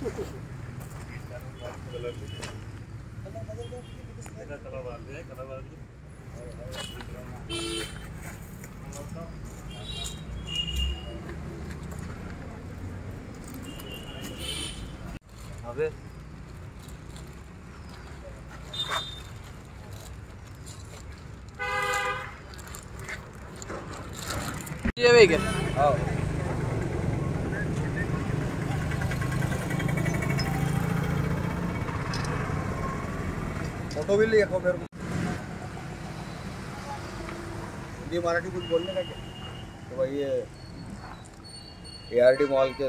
अबे। ये वे क्या फ़ोटो भी मेरे को हिंदी मराठी कुछ बोलने का क्या? तो भाई ये ए आर डी मॉल के